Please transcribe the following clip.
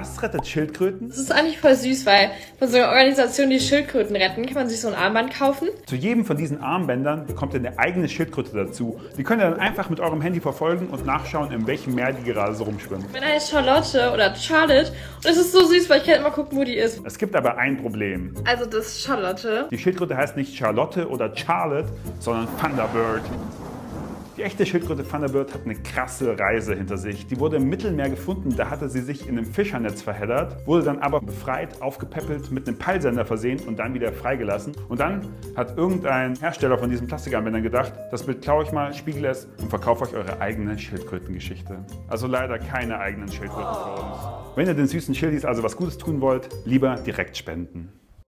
das rettet Schildkröten? Das ist eigentlich voll süß, weil von so einer Organisation, die Schildkröten retten, kann man sich so ein Armband kaufen. Zu jedem von diesen Armbändern bekommt ihr eine eigene Schildkröte dazu. Die könnt ihr dann einfach mit eurem Handy verfolgen und nachschauen, in welchem Meer die gerade so rumschwimmen. Meine heißt Charlotte oder Charlotte und es ist so süß, weil ich kann immer gucken, wo die ist. Es gibt aber ein Problem. Also das ist Charlotte. Die Schildkröte heißt nicht Charlotte oder Charlotte, sondern Thunderbird. Die echte Schildkröte Thunderbird hat eine krasse Reise hinter sich. Die wurde im Mittelmeer gefunden, da hatte sie sich in einem Fischernetz verheddert, wurde dann aber befreit, aufgepäppelt, mit einem Peilsender versehen und dann wieder freigelassen. Und dann hat irgendein Hersteller von diesen Plastikarmbändern gedacht, das Bild klaue ich mal, spiegel es und verkaufe euch eure eigene Schildkrötengeschichte. Also leider keine eigenen Schildkröten uns. Wenn ihr den süßen Schildis also was Gutes tun wollt, lieber direkt spenden.